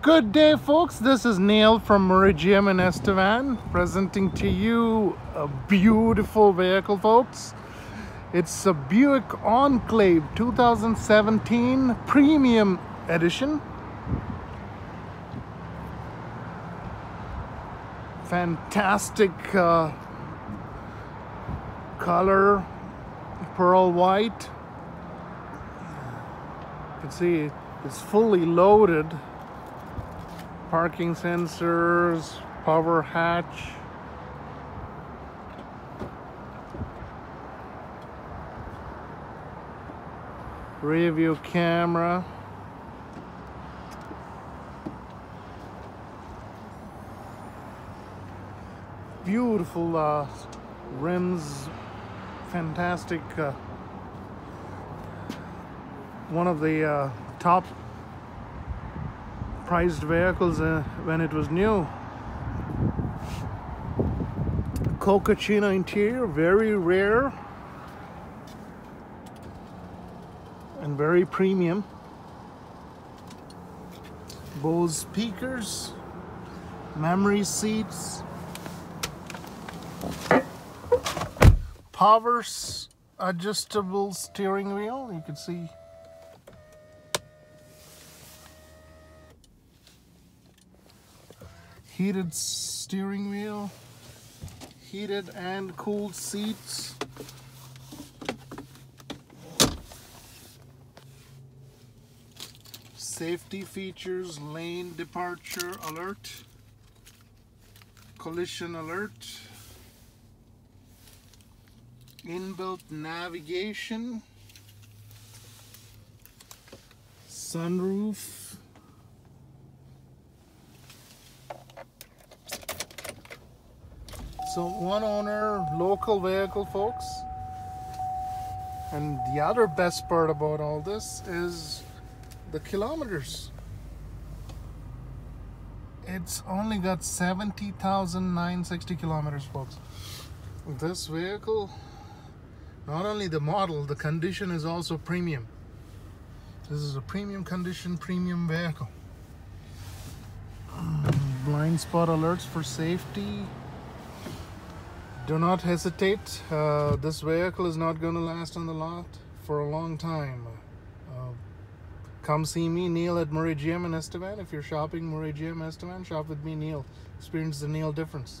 Good day, folks. This is Neil from GM in Estevan, presenting to you a beautiful vehicle, folks. It's a Buick Enclave 2017 Premium Edition. Fantastic uh, color, pearl white. You can see it's fully loaded parking sensors, power hatch. Rear view camera. Beautiful uh, rims, fantastic. Uh, one of the uh, top priced vehicles uh, when it was new. Choccachino interior, very rare and very premium. Bose speakers, memory seats, powers, adjustable steering wheel. You can see heated steering wheel, heated and cooled seats. Safety features, lane departure alert, collision alert, inbuilt navigation, sunroof, So one owner, local vehicle folks. And the other best part about all this is the kilometers. It's only got 70,960 kilometers folks. This vehicle, not only the model, the condition is also premium. This is a premium condition, premium vehicle. Mm, blind spot alerts for safety do not hesitate. Uh, this vehicle is not going to last on the lot for a long time. Uh, come see me, Neil at Murray GM in Estevan. If you're shopping Murray GM Estevan, shop with me, Neil. Experience the Neil difference.